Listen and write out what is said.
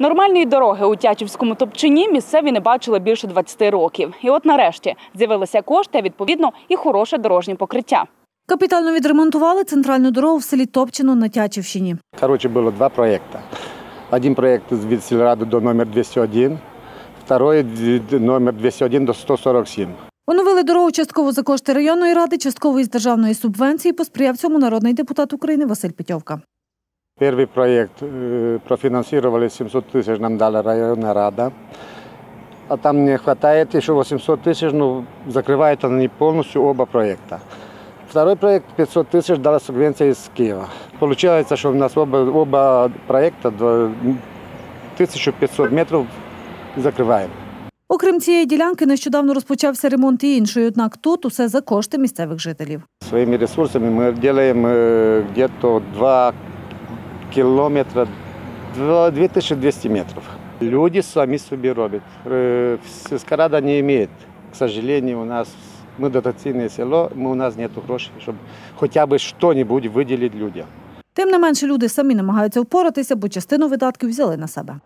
Нормальної дороги у Тячівському Топчині місцеві не бачили більше 20 років. І от нарешті з'явилися кошти, а відповідно і хороше дорожнє покриття. Капітально відремонтували центральну дорогу в селі Топчино на Тячівщині. Короче, было два проекта. Один проект від сільради до номер 201, второй від номер 201 до 147. Оновили дорогу частково за кошти районної ради, частково із державної субвенції. Посприяв цьому народний депутат України Василь Петьовка. Первый проект э, профинансировали 700 тысяч, нам дала районная рада. А там не хватает еще 800 тысяч, но закрывают они полностью оба проекта. Второй проект 500 тысяч дала субвенция из Киева. Получается, что у нас оба, оба проекта два- 1500 метров закрываем. Окрім цієї ділянки, нещодавно розпочався ремонт і іншої, однак тут усе за кошти місцевих жителів. Своими ресурсами мы делаем э, где-то 2 километра, два- 2200 метров. Люди сами себе робят. Э, Сельская рада не имеет, к сожалению, у нас, мы дотационное село, мы, у нас нет грошей, чтобы хотя бы что-нибудь выделить людям. Тим не менше, люди самі намагаються впоратися, бо частину видатків взяли на себе.